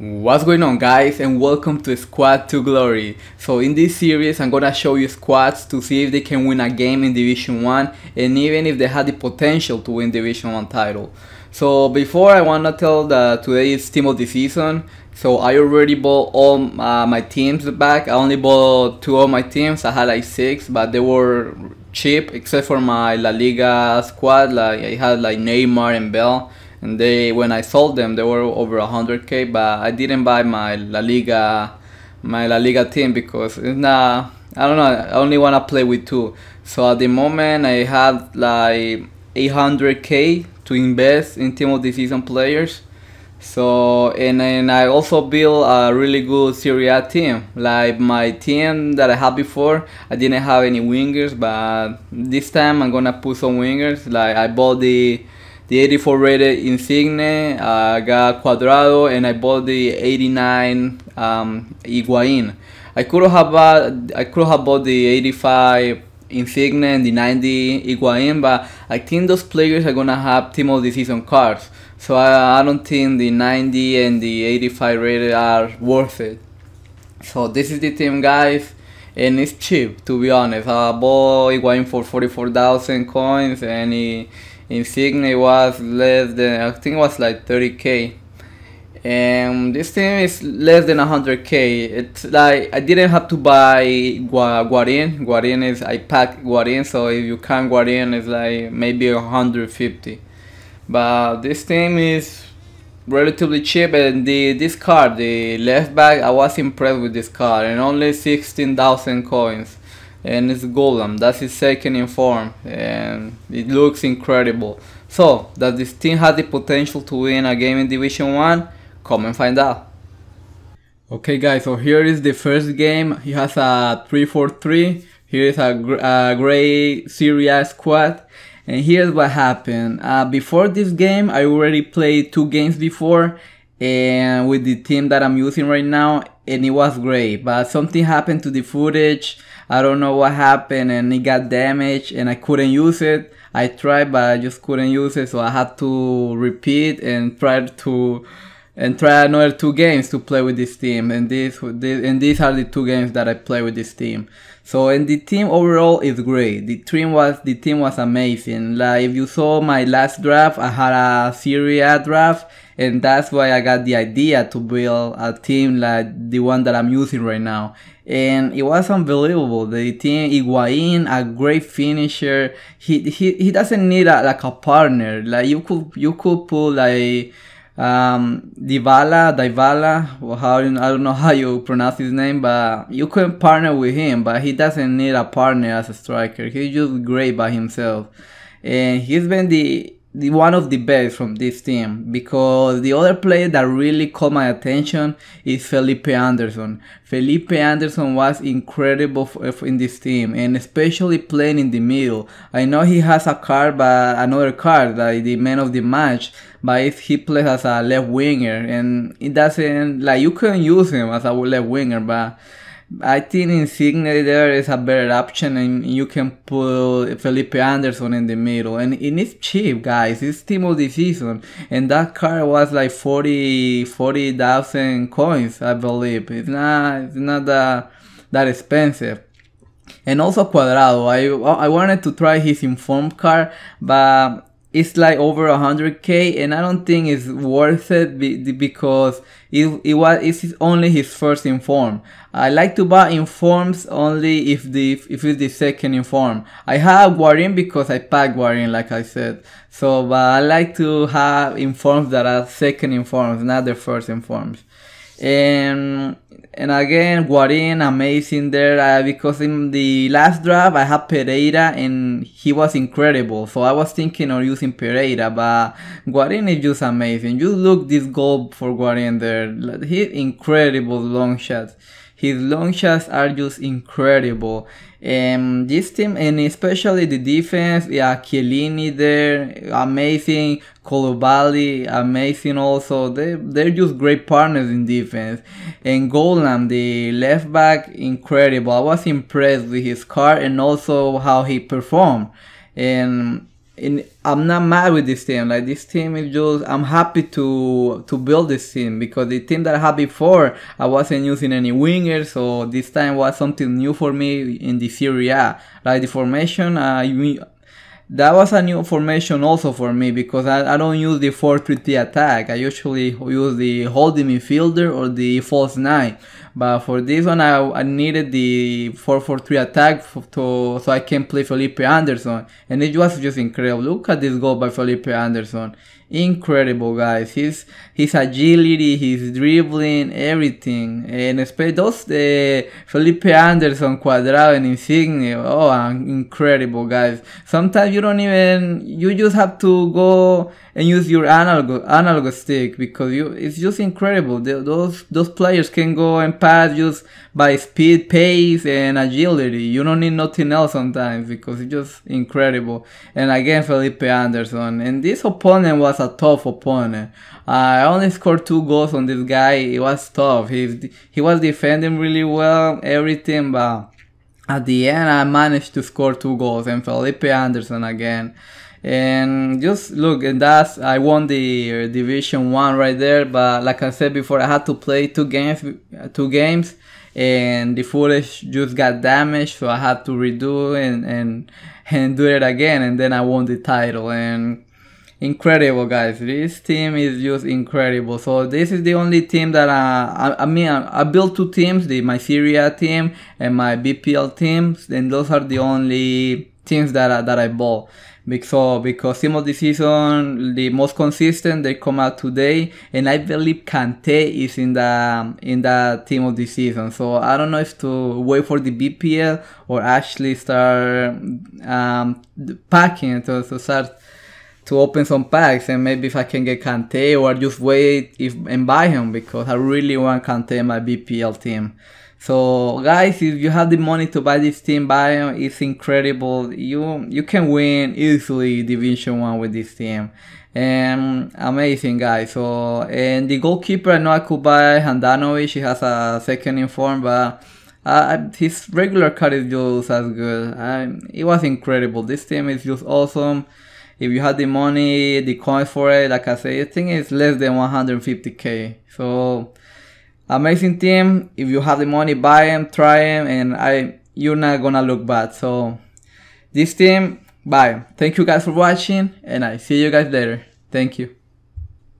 What's going on guys and welcome to Squad to Glory. So in this series I'm gonna show you squads to see if they can win a game in Division 1 and even if they had the potential to win Division 1 title. So before I wanna tell that today is team of the season. So I already bought all uh, my teams back. I only bought two of my teams. I had like six but they were cheap except for my La Liga squad. Like I had like Neymar and Bale and they when I sold them they were over 100k but I didn't buy my La Liga my La Liga team because it's not I don't know I only want to play with two. So at the moment I have like 800k to invest in team of the season players. So and then I also built a really good Serie A team. Like my team that I had before I didn't have any wingers but this time I'm gonna put some wingers. Like I bought the the 84 rated Insigne, I got Cuadrado, and I bought the 89 um. I could have bought, I could have bought the 85 Insigne and the 90 Higuain, but I think those players are gonna have team of the season cards. So I, I don't think the 90 and the 85 rated are worth it. So this is the team, guys and it's cheap to be honest. I bought Higuain for 44,000 coins and he Insigne was less than I think it was like 30k and this thing is less than 100k it's like I didn't have to buy Guarin Guarin is I pack Guarin so if you can Guarin it's like maybe 150 but this thing is relatively cheap and the this card the left back I was impressed with this card and only 16,000 coins and it's Ghoulam. That's his second in form, and it looks incredible. So, does this team have the potential to win a game in Division 1? Come and find out. Okay guys, so here is the first game. He has a 3-4-3. Here is a, gr a gray Serie A squad. And here's what happened. Uh, before this game, I already played two games before and with the team that I'm using right now and it was great but something happened to the footage I don't know what happened and it got damaged and I couldn't use it. I tried but I just couldn't use it so I had to repeat and try to and try another two games to play with this team. And this, this and these are the two games that I play with this team. So and the team overall is great. The team was the team was amazing. Like if you saw my last draft I had a Serie A draft and that's why I got the idea to build a team like the one that I'm using right now. And it was unbelievable. The team, Higuain, a great finisher. He he, he doesn't need a, like a partner. Like you could you could put like um Dybala, well, how I don't know how you pronounce his name, but you can partner with him, but he doesn't need a partner as a striker. He's just great by himself, and he's been the the one of the best from this team because the other player that really caught my attention is Felipe Anderson. Felipe Anderson was incredible in this team and especially playing in the middle. I know he has a card but another card like the man of the match but he plays as a left winger and it doesn't like you can use him as a left winger but I think Insigne there is a better option and you can put Felipe Anderson in the middle. And it is cheap guys. It's team of the season. And that card was like 40 40,000 coins I believe. It's not it's not that that expensive. And also Cuadrado. I I wanted to try his informed card but it's like over 100k and i don't think it's worth it because it, it was it's only his first inform. I like to buy informs only if the if it's the second inform. I have Guarin because i pack Guarin like i said. So but i like to have informs that are second informs not the first informs and and again Guarin amazing there uh, because in the last draft I had Pereira and he was incredible. So I was thinking of using Pereira but Guarin is just amazing. You look this goal for Guarin there. He incredible long shots his long shots are just incredible. And this team, and especially the defense, yeah, Chiellini there, amazing. Koulibaly, amazing also. They, they're just great partners in defense. And Ghoulam, the left back, incredible. I was impressed with his car and also how he performed. And in, I'm not mad with this team. Like this team is just I'm happy to to build this team because the team that I had before I wasn't using any wingers, so this time was something new for me in the Serie A. Like the formation, uh, that was a new formation also for me because I, I don't use the 4-3-3 attack. I usually use the holding midfielder or the false 9. But for this one, I, I needed the 4-4-3 attack to, so I can play Felipe Anderson. And it was just incredible. Look at this goal by Felipe Anderson incredible guys. His his agility his dribbling everything. And especially those the Felipe Anderson Cuadrado and Insigne oh incredible guys. Sometimes you don't even you just have to go and use your analog analog stick because you it's just incredible. The, those those players can go and pass just by speed pace and agility. You don't need nothing else sometimes because it's just incredible. And again Felipe Anderson. And this opponent was a tough opponent. I only scored two goals on this guy. It was tough. He he was defending really well, everything, but at the end I managed to score two goals and Felipe Anderson again. And just look, and that's I won the uh, Division One right there. But like I said before, I had to play two games, two games, and the footage just got damaged, so I had to redo and and and do it again, and then I won the title. And incredible guys. This team is just incredible. So this is the only team that I, I mean I, I, built two teams the my Serie A team and my BPL teams and those are the only teams that I, that I bought. Because because team of the season the most consistent they come out today and I believe Kante is in the in the team of the season. So I don't know if to wait for the BPL or actually start um, packing to, to start to open some packs and maybe if I can get Kante or just wait if and buy him because I really want Kante in my BPL team. So guys, if you have the money to buy this team, buy him. It's incredible. You you can win easily Division One with this team, and amazing guys. So and the goalkeeper, I know I could buy Handanovic. He has a second in form, but. Uh, his regular card is just as good. it was incredible. This team is just awesome if you have the money, the coins for it, like I say, I think it's less than 150k. So amazing team. If you have the money, buy them, try them, and I you're not gonna look bad. So this team, bye. Thank you guys for watching, and I see you guys later. Thank you.